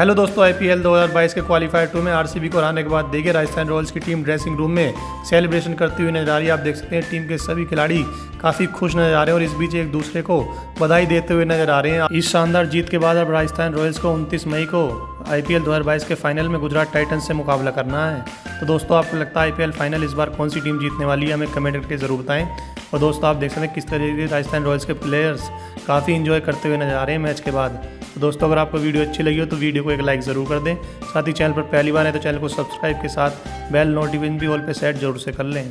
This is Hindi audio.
हेलो दोस्तों आईपीएल 2022 के क्वालिफायर टू में आरसीबी को हराने के बाद देखिए राजस्थान रॉयल्स की टीम ड्रेसिंग रूम में सेलिब्रेशन करती हुई नज़र आ रही है। आप देख सकते हैं टीम के सभी खिलाड़ी काफ़ी खुश नज़र आ रहे हैं और इस बीच एक दूसरे को बधाई देते हुए नज़र आ रहे हैं। इस शानदार जीत के बाद अब राजस्थान रॉयल्स को उनतीस मई को आईपीएल 2022 के फाइनल में गुजरात टाइटन से मुकाबला करना है। तो दोस्तों, आपको लगता है आईपीएल फाइनल इस बार कौन सी टीम जीतने वाली है? हमें कमेंट करके ज़रूर बताएँ। और दोस्तों, आप देख सकते हैं किस तरीके राजस्थान रॉयल्स के प्लेयर्स काफ़ी इंजॉय करते हुए नज़र आ रहे हैं मैच के बाद। दोस्तों, अगर आपको वीडियो अच्छी लगी हो तो वीडियो को एक लाइक ज़रूर कर दें। साथ ही चैनल पर पहली बार है तो चैनल को सब्सक्राइब के साथ बेल नोटिफिकेशन भी ऑल पे सेट ज़रूर से कर लें।